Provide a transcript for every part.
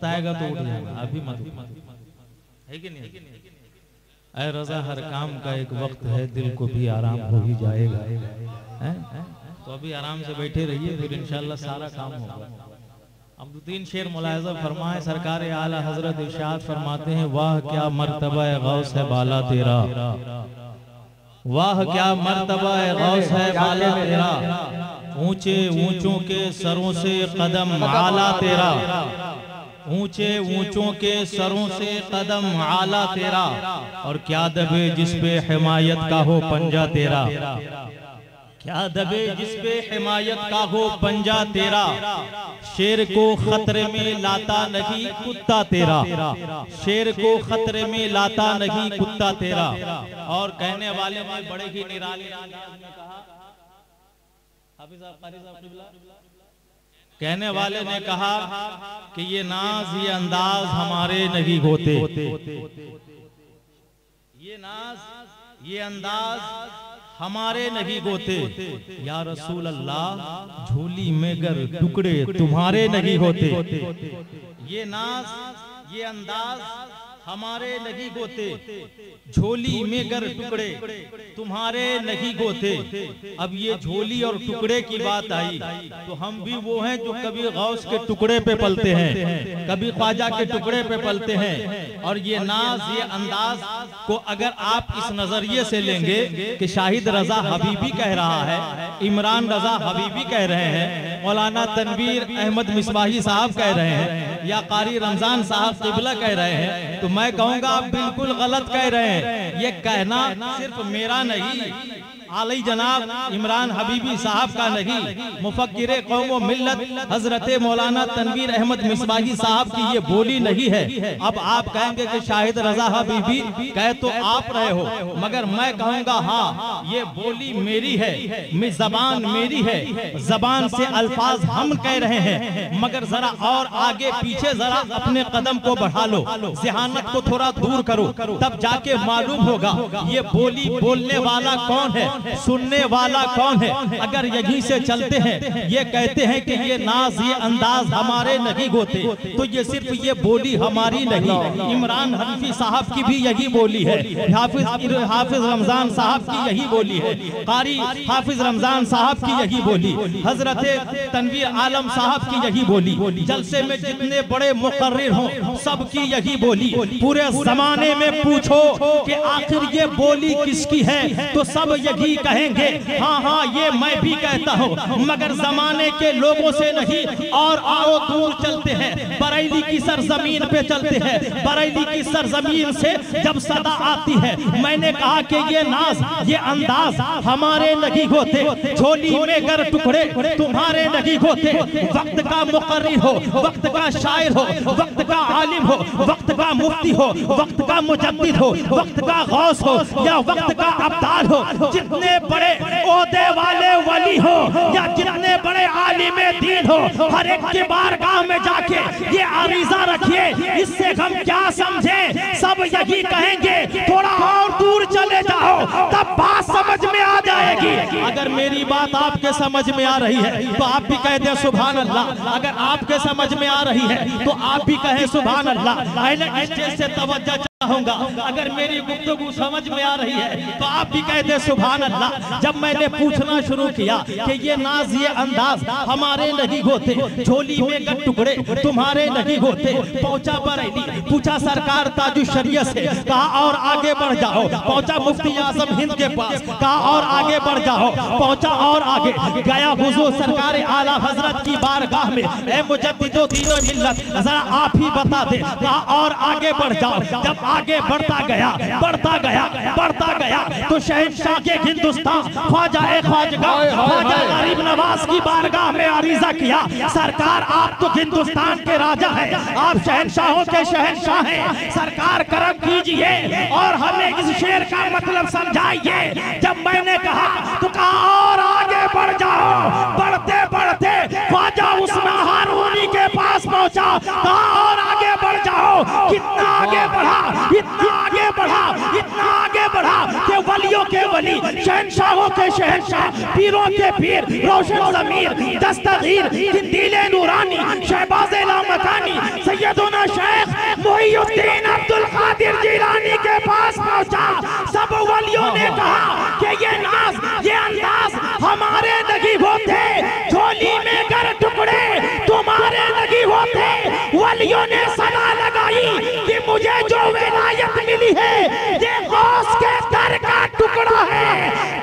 वक्त आएगा तो उठ जाना अभी मत है कि नहीं? अरे रजा हर काम का एक वक्त है दिल को भी आराम हो ही जाएगा। है? तो अभी आराम से बैठे रहिए फिर इंशाल्लाह सारा काम होगा। अब दो तीन शेर मुलायजा फरमाए सरकार आला हज़रत इरशाद फरमाते हैं वाह क्या मर्तबा गौस है बाला तेरा। वाह क्या मर्तबा गौस है बाला तेरा। ऊँचे ऊंचों के सरों से कदम आला तेरा। ऊँचे ऊंचों के सरों से कदम आला तेरा, और क्या दबे जिस पे हिमायत का हो पंजा तेरा? क्या दबे जिस पे हिमायत का हो पंजा तेरा? शेर को खतरे में लाता नहीं कुत्ता तेरा। शेर को खतरे में लाता नहीं कुत्ता तेरा। और कहने वाले ने बड़े ही निराले कहा, हाफिज साहब। कहने वाले ने कहा कि ये नाज ये अंदाज हमारे नहीं होते। ये नाज ये अंदाज हमारे नहीं होते। या रसूल अल्लाह झोली में गर टुकड़े तुम्हारे नहीं होते। ये नाज ये अंदाज हमारे नहीं गोते। झोली में गर टुकड़े। तुम्हारे नहीं गोते। अब ये झोली और टुकड़े की बात आई। तो हम भी वो हैं जो कभी गौस के टुकड़े पे पलते हैं। कभी ख्वाजा के टुकड़े पे पलते हैं। और ये नाज ये अंदाज को अगर आप इस नज़रिए से लेंगे कि शाहिद रजा हबीबी कह रहा है इमरान रजा हबीबी कह रहे हैं मौलाना तनवीर अहमद मिसबाही साहब कह रहे हैं। या कारी रमज़ान साहब तिबला कह रहे हैं तो मैं कहूँगा आप बिल्कुल गलत कह रहे हैं। ये कहना सिर्फ़ मेरा नहीं आली जनाब इमरान हबीबी साहब का नहीं मुफक्र कौम मिल्लत हज़रत मौलाना तनवीर अहमद मिसबाही साहब की ये बोली नहीं है। अब आप कहेंगे कि शाहिद रजा हबीबी, कह तो आप रहे हो, मगर मैं कहूँगा हाँ ये बोली मेरी है जबान मेरी है, जबान से अल्फाज हम कह रहे हैं, मगर जरा और आगे पीछे जरा अपने कदम को बढ़ा लो, जहानत को थोड़ा दूर करो, तब जाके मालूम होगा, ये बोली बोलने वाला कौन है सुनने वाला कौन है? अगर यहीं से चलते हैं ये कहते हैं कि ये नाज ये अंदाज हमारे नहीं होते। तो ये सिर्फ़ ये बोली हमारी नहीं। इमरान हनीफी साहब की भी यही बोली है। हाफिज हाफिज रमज़ान साहब की यही बोली है। कारी हाफिज रमज़ान साहब की यही बोली। हज़रत तनवीर आलम साहब की यही बोली। जलसे में जितने बड़े मुकर्र हों सबकी यही बोली। पूरे जमाने में पूछो कि आखिर ये बोली किसकी है? तो सब यही कहेंगे हाँ हाँ ये मैं भी कहता हूँ, मगर जमाने के लोगों से नहीं, और आओ दूर चलते हैं, बरेली की सरजमीन पे चलते हैं, बरेली की सरजमीन से जब सदा आती है, मैंने कहा कि ये नाज, ये अंदाज हमारे नहीं होते, झोली में गर टुकड़े तुम्हारे नहीं होते, वक्त का मुकर्री हो, वक्त का शायर हो, वक्त का आलिम हो, वक्त का मुफ्ती हो, वक्त का मुजद हो, वक्त का गौस हो, या वक्त का अब्दाल हो जितने बड़े ओहदे वाले वली हो या जितने बड़े आलिम दीन हो, हर एक के बारगाह में जाके ये आरिजा रखिए। इससे हम क्या समझे? सब यही कहेंगे, थोड़ा और दूर चले जाओ, तब बात समझ में आ जाएगी। अगर मेरी बात आपके समझ में आ रही है तो आप भी कह दें सुभान अल्लाह अगर आपके समझ में आ रही है तो आप भी कहें सुभान अल्लाह से तवज्जो चाहूँगा अगर मेरी गुफ्तगू समझ में आ रही है तो आप भी कह दे सुभान अल्लाह जब मैंने पूछना शुरू किया कि ये नाज, ये अंदाज हमारे नहीं होते, झोली में गट टुकड़े तुम्हारे नहीं होते, पहुँचा बरेली, पूछा सरकार ताजु शरीय से, कहा और आगे बढ़ जाओ, पहुँचा मुफ्ती आज़म हिंद के पास, कहा और आगे बढ़ जाओ, पहुँचा और आगे, गया हुजूर सरकार आला हज़रत की बारगाह में जरा आप ही बता दे, कहा और आगे बढ़ जाओ, जब आगे बढ़ता गया बढ़ता गया बढ़ता गया। तो शहनशाह के हिंदुस्तान ख्वाजा ए ख्वाजगा ख्वाजा गरीब नवाज़ की बारगाह में अरीजा किया। सरकार आप तो हिंदुस्तान के राजा हैं आप शहनशाहों के शहनशाह हैं। सरकार करम कीजिए और हमें इस शेर का मतलब समझाइए। जब मैंने कहा तो कहा और आगे बढ़ जाओ। बढ़ते बढ़ते ख्वाजा उस्मा हारूनी के पास पहुँचा। कहा और आगे बढ़ कितना आगे बढ़ा, इतना आगे बढ़ा, इतना आगे बढ़ा कि वलियों के वली, शहनशाहों के शहनशाह, पीरों के पीर, रोशन जमीर दस्तगीर दिले नूरानी, शहबाज लामकानी सैयदुना मोईउद्दीन अब्दुल कादिर जिलानी के पास पहुँचा। सब वलियों ने कहा कि ये नाज, ये अंदाज हमारे नहीं होते। झोली में कर टुकड़े तुम्हारे नहीं होते। वलियों ने सदा लगाई कि मुझे जो विलायत मिली है ये गौस के दर का टुकड़ा है।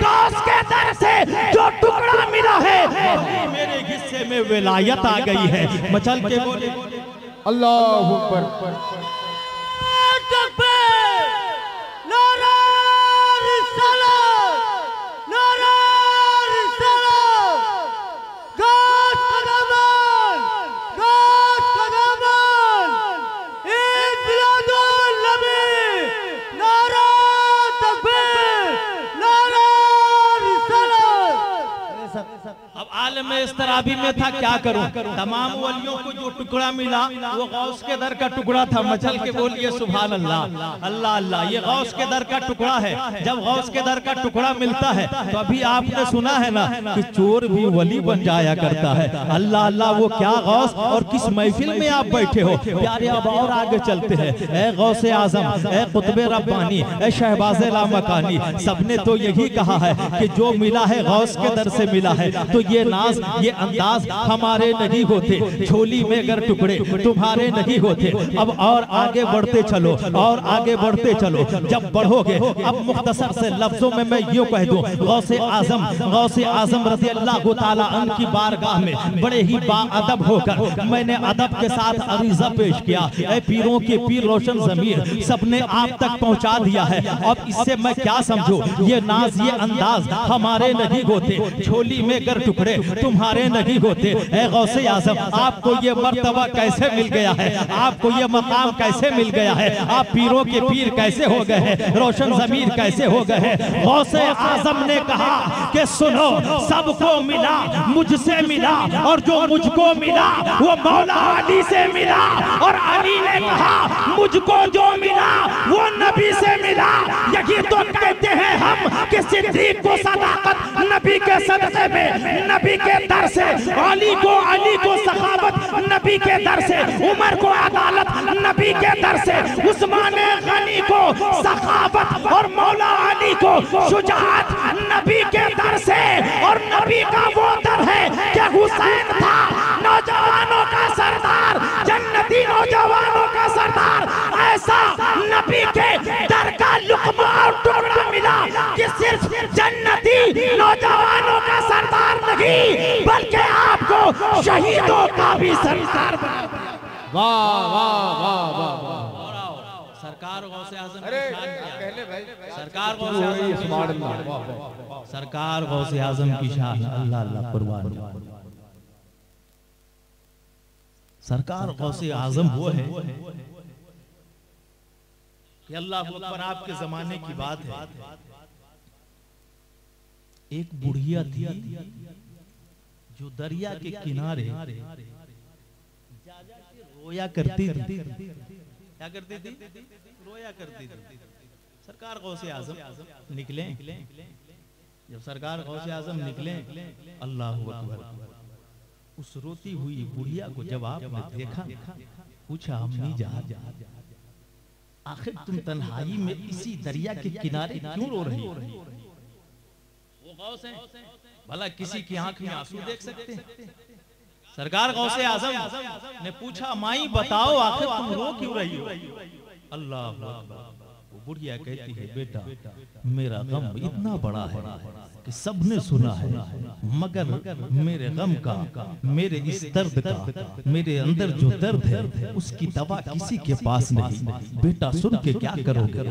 गौस के दर से जो टुकड़ा मिला है। मेरे हिस्से में विलायत आ गई है। मचल के बोले अल्लाह अकबर। अब आलम इस तराबी में था, क्या करूँ? तमाम वलियों को जो टुकड़ा मिला, वो गौस के दर का टुकड़ा था। मचल के बोलिए सुभान अल्लाह अल्लाह अल्लाह ये गौस के दर का टुकड़ा है। जब गौस के दर का टुकड़ा मिलता है तो अभी आपने सुना है ना कि चोर भी वली बन जाया करता है। अल्लाह अल्लाह, वो क्या गौस और किस महफिल में आप बैठे हो? प्यारे अब और आगे चलते हैं। ए गौस आज़म, ए कुतुब रब्बानी, ए शहबाज लामकानी, सबने तो यही कहा है कि जो मिला है गौस के दर से मिला है तो ये नाज, ये अंदाज हमारे नहीं होते। झोली में अगर टुकड़े, तुम्हारे नहीं होते। अब और आगे बढ़ते चलो, और आगे बढ़ते चलो। जब बढ़ोगे, अब मुख्तसर से लफ्जों में मैं यूँ कह दूँ, गौसे आज़म गौसे आज़म रज़ी अल्लाह ताला अन की बारगाह में बड़े ही बाअदब होकर मैंने अदब के साथ अरीजा पेश किया। ए पीरों के पीर रोशन जमीर, सबने आप तक पहुँचा दिया है। अब इससे मैं क्या समझू? ये नाज, ये अंदाज हमारे नहीं होते। छोली में गर टुकड़े तुम्हारे नहीं होते। ए गौसे आज़म आपको ये मर्तबा कैसे मिल गया है? आपको ये मकाम कैसे मिल गया है? आप पीरों के पीर कैसे हो गए हैं? रोशन जमीर कैसे हो गए हैं गौसे आज़म ने कहा कि सुनो सबको मिला मुझसे मिला और जो मुझको मिला वो मौला अली से मिला और अली ने कहा मुझको जो मिला वो नबी से मिला। यही तो कहते हैं हम कि सिद्दीक को सदाकत नबी के सदक़े में नबी के दर से, अली को अली को सखावत नबी के दर से, उमर को अदालत नबी के दर से, उस्मान गनी को सखावत और मौला अली को शुजात नबी के दर से। और नबी का वो दर है कि हुसैन था, नौजवानों का सरदार, जन्नती नौजवानों का सरदार। ऐसा नबी के दर का लुकमा और टुकड़ा मिला कि सिर्फ़ जन्नती नौजवानों का सरदार नहीं बल्कि आपको शहीदों का भी सरदार वाह वाह वाह वाह वाह। सरकार गौसे आज़म की शान क्या? पहले भाई सरकार गौसे आज़म की सरकार गौसे आज़म की शान अल्लाह अल्लाह कुर्बान। सरकार गौसे आज़म वो है कि अल्लाह अकबर आपके जमाने की बात है। एक बुढ़िया थी जो दरिया के किनारे रोया करती थी। क्या करती थी? रोया करती थी। सरकार गौसे आज़म निकले। जब सरकार गौसे आज़म निकले अल्लाह उस रोती हुई बुढ़िया को जब आपने देखा पूछा अम्मी जहाँ आखिर तुम तन्हाई में इसी दरिया के किनारे क्यों रो रही हो? वो गौस है। भला किसी की आँख में आँसू देख सकते हैं? सरकार गौसे आज़म ने पूछा माई बताओ आखिर तुम रो क्यों रही हो? अल्लाह बुढ़िया कहती है बेटा मेरा गम इतना बड़ा है कि सबने सुना है मगर मेरे गम का मेरे इस दर्द का मेरे अंदर जो दर्द है उसकी दवा किसी के पास नहीं। बेटा सुन के क्या करोगे?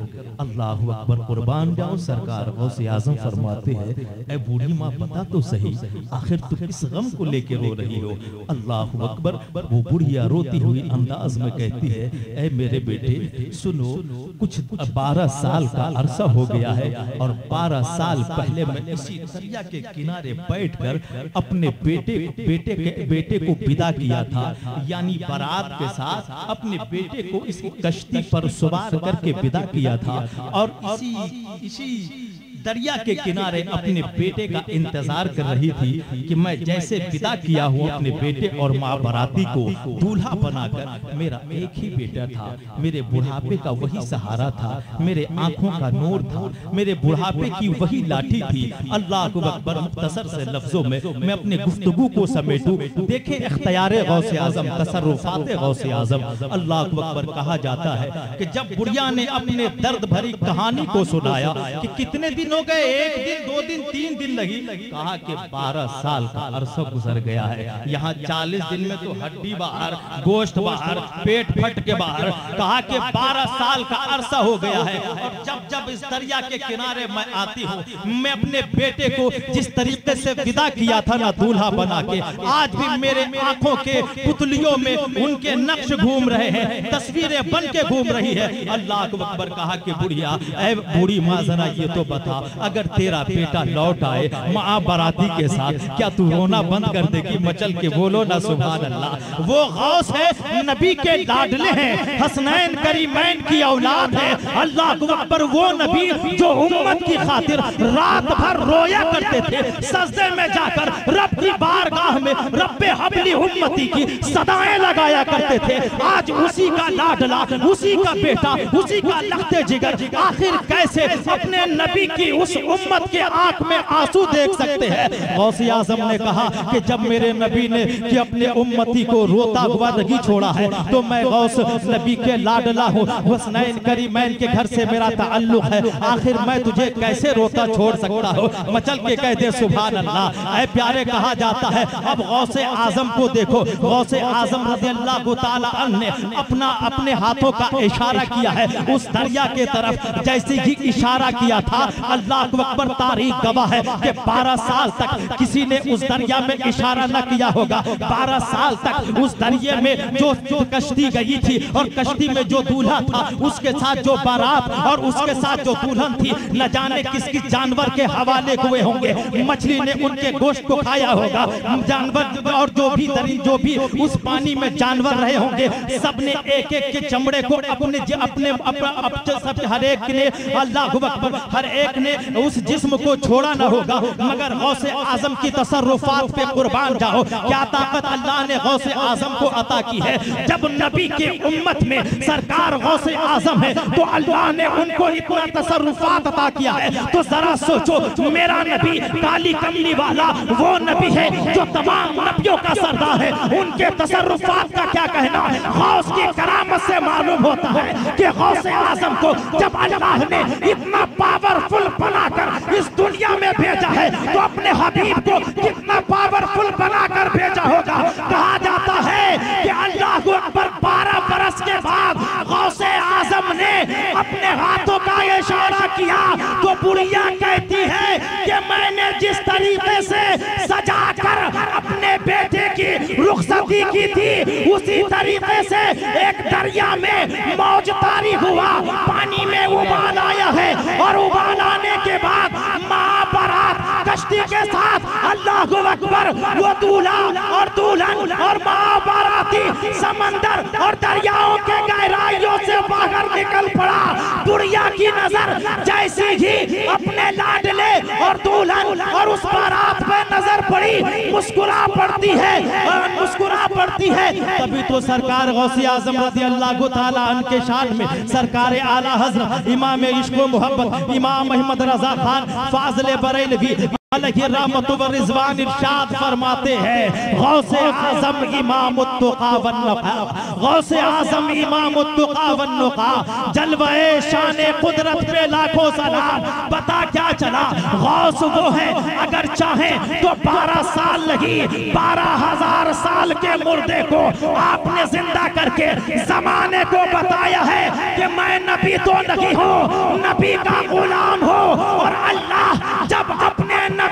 अल्लाह अकबर कुर्बान जाओ सरकार गौसे आज़म फरमाते हैं ए बूढ़ी माँ बता तो सही आखिर तुम इस गम को लेके रो रही हो? अल्लाह अकबर वो बुढ़िया रोती हुई अंदाज में कहती है ए मेरे बेटे सुनो कुछ बारह साल का अरसा हो गया है और बारह साल पहले मैं इसी दरिया के किनारे बैठकर अपने बेटे बेटे के, बेटे को विदा किया था। यानी बारात के साथ अपने बेटे को इस कश्ती पर सवार करके विदा किया था। और इसी इसी दरिया के किनारे अपने बेटे का इंतज़ार कर रही थी कि मैं जैसे पिता किया हूँ अपने बेटे और माँ बराती को दूल्हा बनाकर मेरा एक ही बेटा था। मेरे बुढ़ापे का वही सहारा था। मेरे आँखों का नूर था। मेरे बुढ़ापे की वही लाठी थी। अल्लाह को अकबर मुख्तसर से लफ्जों में मैं अपने गुफ्तगू को समेटूं। देखे इख्तियार गौसे आज़म तसर्रुफात गौसे आज़म। अल्लाह को अकबर कहा जाता है कि जब बुढ़िया ने अपने दर्द भरी कहानी को सुनाया कि कितने दिन हो गए एक दिन, दो दिन, तीन दिन लगी। कहा कि बारह साल का अरसा गुजर गया है। यहाँ चालीस दिन में तो हड्डी बाहर, गोश्त बाहर, पेट फट के बाहर। कहा कि बारह साल का अरसा हो गया है। और जब जब इस दरिया के किनारे मैं आती हूँ, मैं अपने बेटे को जिस तरीके से विदा किया था ना दूल्हा बना के, आज भी मेरे आँखों के पुतलियों में उनके नक्श घूम रहे हैं, तस्वीरें बन के घूम रही है। अल्लाह अकबर कहा कि बुढ़िया बूढ़ी माँ, जरा ये तो बता। अगर तेरा बेटा लौट आए माँ बाराती के साथ, क्या तू रोना बंद कर देगी मचल के बोलो ना सुभान अल्लाह वो गौस है, नबी के लाडले हैं, हसनैन करीमैन की औलाद है। अल्लाह अकबर, वो नबी जो उम्मत की खातिर रात भर रोया करते थे, सजदे में जाकर रब की बारगाह में, रब्बे हबली उम्मती की सदाएँ लगाया करते थे। आज उसी का लाडला, उसी का बेटा, उसी का लखते जिगर, आखिर कैसे अपने नबी की उस उम्मत के आँख में आँसू देख सकते हैं। गौसी आज़म ने कहा कि जब मेरे नबी ने कि अपने उम्मती को रोता हुआ नहीं छोड़ा है तो मैं गौस नबी के लाडला हूँ। हसनैन करीमैन के घर से मेरा ताल्लुक है। आखिर मैं तुझे कैसे रोता छोड़ सकता हूँ? मचल के कहते सुभान अल्लाह ऐ प्यारे, कहा जाता है, अब गौसे आज़म को देखो। गौसे आज़म ने अपना, अपने हाथों का इशारा किया है। उस दरिया के तरफ़ जैसे ही इशारा किया था अल्लाह अकबर तारीख गवाह है कि 12 साल तक किसी ने उस दरिया में इशारा न किया होगा। 12 साल तक उस दरिया में जो कश्ती गई थी और कश्ती में जो दूल्हा था, उसके साथ जो बारात और उसके साथ जो दुल्हन थी, न जाने किसकी जानवर के हवाले हुए होंगे। मछली ने उनके गोश्त को खाया होगा। जानवर और जो भी दरी, जो भी उस पानी में जानवर रहे होंगे, सबने एक एक के चमड़े को अपने अपने हर एक ने अल्लाह हर एक उस जिस्म को छोड़ा ना होगा, मगर गौसे आज़म की तसर्रुफात पे कुर्बान जाओ। क्या ताकत अल्लाह ने गौसे आज़म को अता की है? जब नबी के उम्मत में सरकार गौसे आज़म है तो अल्लाह ने उनको इतना तसर्रुफात अता किया है। तो जरा सोचो, मेरा नबी काली कमली वाला वो नबी है जो तमाम नबियों का सरदार है। उनके तसर्रुफात का क्या कहना? गौस की करामत से मालूम होता है कि गौसे आज़म को जब अल्लाह ने इतना पावरफुल बनाकर इस दुनिया में भेजा है तो अपने हबीब को कितना पावरफुल बनाकर भेजा होगा। कहा जाता है कि अल्लाह अकबर बारह बरस के बाद गौसे आज़म ने अपने हाथों का इशारा किया तो बुढ़िया कहती है कि मैंने जिस तरीके से सजा कर अपने बेटे की रुखसती की थी, उसी तरीके से एक दरिया में मौज तारी हुआ, पानी में उबाल आया है और उबाल आने के बाद माँ बारात कश्ती के साथ अल्लाह अकबर वो दूल्हा और दुल्हन और माँ बाराती समंदर और दरियाओं के गहराइयों से बाहर निकल पड़ा। बुढ़िया की नज़र जैसे ही अपने लाडले और दुल्हन और उस बारात पे नज़र पड़ी। मुस्कुरा पड़ती है मुस्कुरा पड़ती है। तभी तो सरकार गौसी आज़म रज़ी अल्लाह ताला के शान में सरकार आला हज़रत इमाम इश्क मोहब्बत, इमाम अहमद रजा खान, फाजले बरेलवी अलैहि रहमत रिजवान इरशाद फरमाते हैं गौसे आज़म इमाम गौसे आज़म इमाम जलवाए शान कुदरत पे लाखों सलाम। बता क्या चला? गौस वो है अगर चाहे तो बारह साल लगी बारह हज़ार साल के मुर्दे को आपने ज़िंदा करके जमाने को बताया है कि मैं नबी तो नहीं हूँ नबी का गुलाम हो। और अल्लाह जब अपने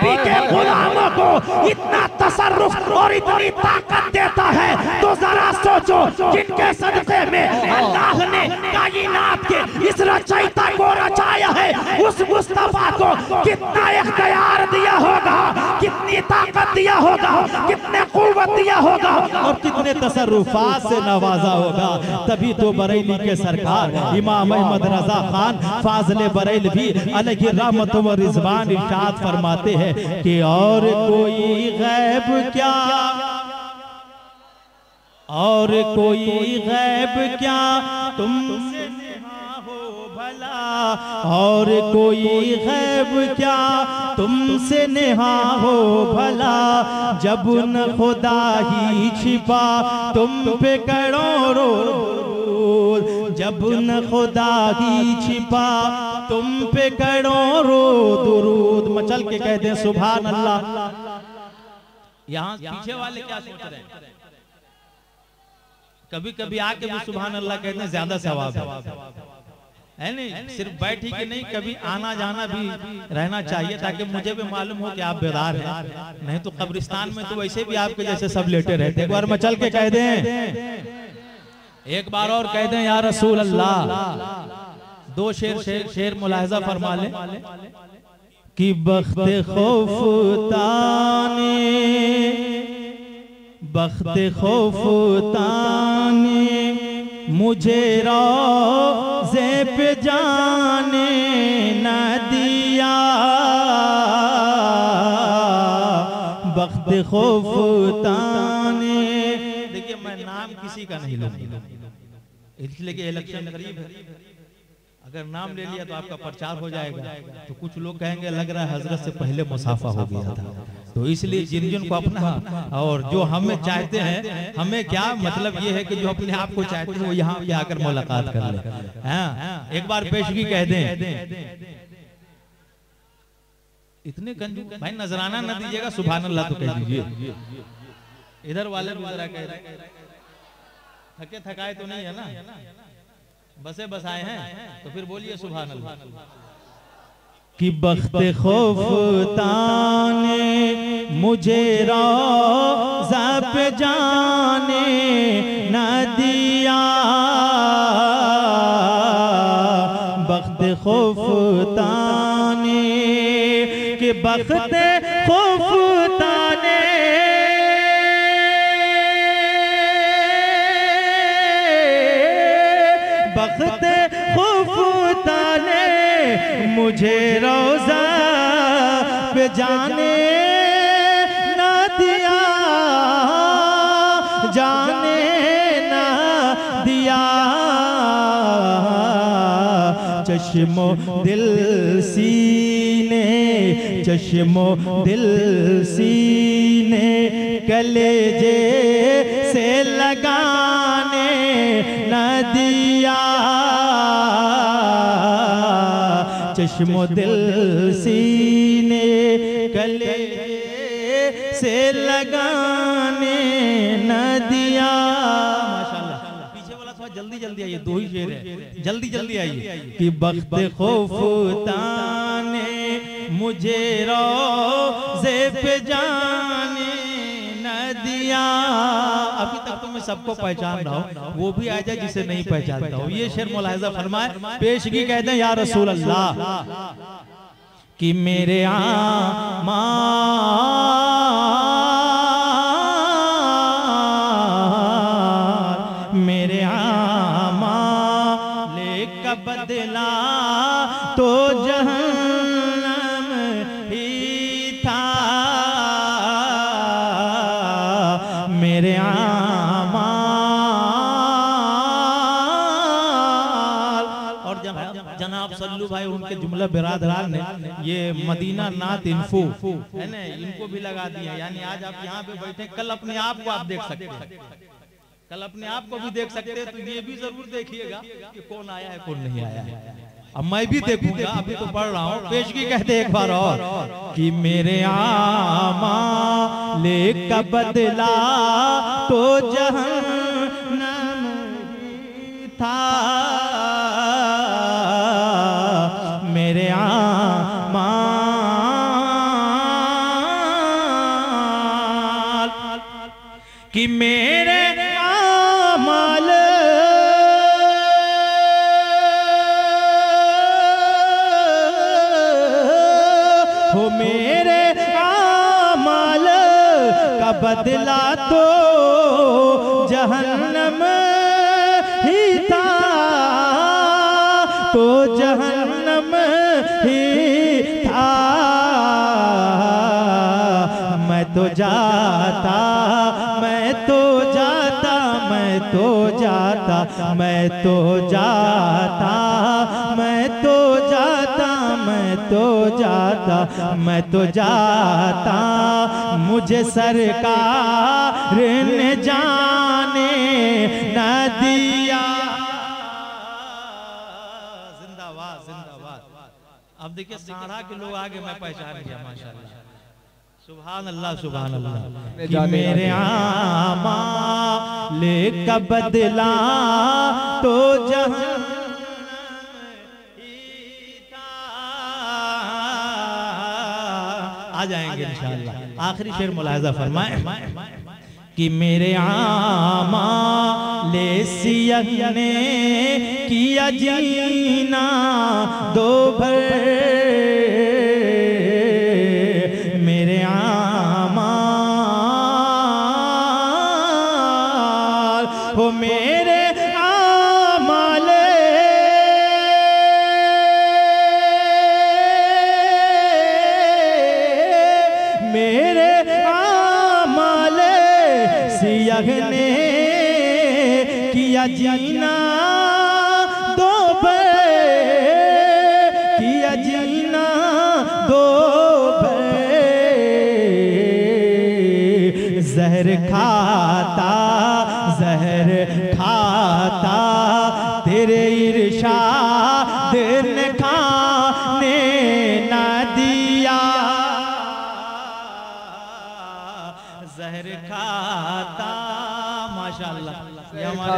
नबी के गुलामों को इतना तसर्रुफ और इतनी ताकत देता है तो जरा सोचो जिनके सदके में अल्लाह ने कायनात के इस रचयिता को रचाया है उस मुस्तफ़ा को कितना इख्तियार दिया होगा कितनी ताकत दिया होगा कितने कुवत दिया होगा। और कितने तसरुफात से नवाजा होगा। तभी तो बरेली के सरकार इमाम अहमद रजा खान फाजले बरेल भी अलग रहमत व रिजवान इरशाद फरमाते हैं कि और कोई गैब क्या? और कोई गैब क्या? नेहा हो भला। और कोई गैब क्या? तुमसे नेहा हो भला। जब न खुदा ही छिपा, तुम पे करोड़ों दुरूद जब न खुदा ही छिपा तुम पे करोड़ों दुरूद। मचल के कहते हैं सुभान अल्लाह यहाँ पीछे वाले क्या सोच रहे हैं? कभी कभी आके भी सुभान अल्लाह कहते हैं ज़्यादा सवाब है। है। नहीं? सिर्फ़ बैठ ही के नहीं कभी आना जाना भी रहना चाहिए ताकि मुझे भी मालूम हो कि आप बेदार हैं। नहीं तो कब्रिस्तान में तो वैसे भी आपके जैसे सब लेटे रहते एक बार मचल के कह दें। एक बार और कह दें, या रसूल अल्लाह दो शेर शेर शेर मुलाहजा फरमा ले। कि बख्त खौफताने बख्त खौफताने मुझे रोज़े पे जाने न दिया। बख्त खौफताने देखिए मैं नाम किसी का नहीं लूँगा। इसलिए कि इलेक्शन करीब है। अगर नाम ले लिया तो आपका प्रचार हो जाएगा। तो कुछ लोग कहेंगे लग रहा है हज़रत से पहले मुसाफा हो गया था। तो इसलिए जिन जिन को अपना और जो हमें चाहते हैं हमें क्या मतलब ये है कि जो अपने आप को चाहते हैं वो यहाँ पे आकर मुलाकात कर ले। हाँ एक बार पेशगी कह दें। इतने कंजूस भाई नजराना न दीजिएगा सुबह अल्लाह तो कह दीजिए इधर वाले भी जरा कह रहे थके, थकाए तो नहीं है ना? बसे बस आए हैं तो फिर बोलिए अल्लाह कि बख्त खौफताने मुझे रोजा पे जाने न दिया। बख्त खौफताने कि बख्त जाने न दिया, जाने न दिया। चश्मो दिल सीने, चश्मो दिल सीने, कलेजे से लगाने न दिया। चश्मो दिल सीने गले से लगाने न दिया जल्दी जल्दी आइए, दो ही शेर है। जल्दी जल्दी आइए। कि बख्त खौफताने मुझे रोज़े पे जाने दिया अभी तक तो मैं सबको पहचान रहा हूँ। वो भी आ जाए जिसे नहीं पहचानता हूँ। ये शेर मुलायजा फरमाए, पेशगी कहते हैं, या रसूल अल्लाह कि मेरे आमा उनके जुमला बिरादरान ने ये मदीना नात इन्फो, है ना, इनको भी लगा दिया। यानी आज आप यहाँ पे बैठे, कल अपने आप को आप देख सकते हैं। कल अपने आप को भी देख सकते हैं तो ये भी ज़रूर देखिएगा कि कौन आया है, कौन नहीं आया है। अब मैं भी देखूँगा, अभी तो पढ़ रहा हूँ। पेशगी कहते एक बार और कि मेरे आमा ले का बदला तो जहन्नम बदला तो जहन्नम ही था। तो जहन्नम ही था। मैं तो जाता, मैं तो जाता, मैं तो जाता, मैं तो जाता। मैं तो जाता मैं तो जाता मैं तो जाता। मुझे सरकार ने जाने न दिया। जिंदाबाद जिंदाबाद। अब देखिए साढ़ा के लोग आगे मैं पहचान गया माशाल्लाह। सुभान अल्लाह सुभान अल्लाह कि मेरे आमा ले का बदला तो जहाँ आ जाएँगे इंशाल्लाह। आखिरी शेर मुलाजा फरमाए। कि मेरे आमा ले सिया ने किया जीना दो भर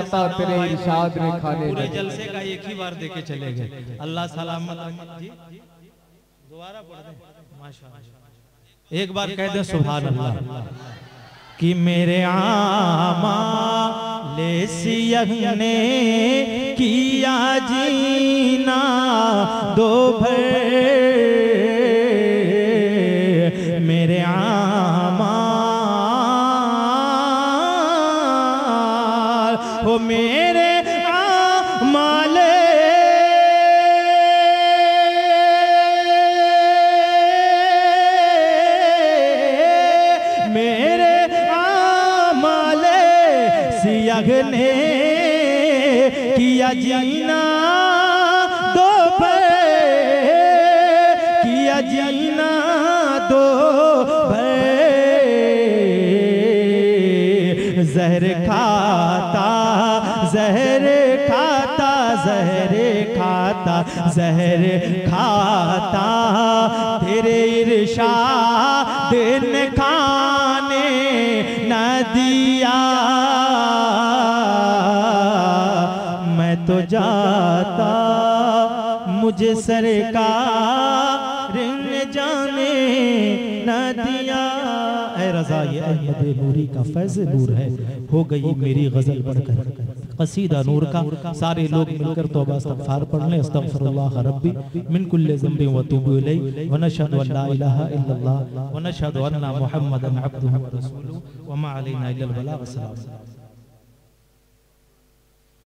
ये तेरे इरशाद ने खाने पूरे जलसे का एक ही बार देके चले गए। अल्लाह सलामत जी। दोबारा पढ़ दें। माशाल्लाह। एक बार कह दे सुभान अल्लाह कि मेरे आमा ले सियह ने किया जीना दो भर जहर खाता जहर खाता। तेरे ईर्षा दिन खाने न दिया। मैं तो जाता मुझे सरकार ने जाने न दिया। रजा, ये अहमद नूरी का फैज नूर है। हो गई मेरी गज़ल बढ़कर कसीदा नूर का। सारे लोग मिलकर तौबा इस्तगफार पढ़ लें अस्तगफिरुल्लाह रब्बी, मिन कुल्लि ज़ंबिन व तूबु इलै व नशहदु अन ला इलाहा इल्लल्लाह, व नशहदु अन्न मुहम्मदन अब्दुहु व रसूलुहु व मा अलैना इल्लल बलाग, अस्सलाम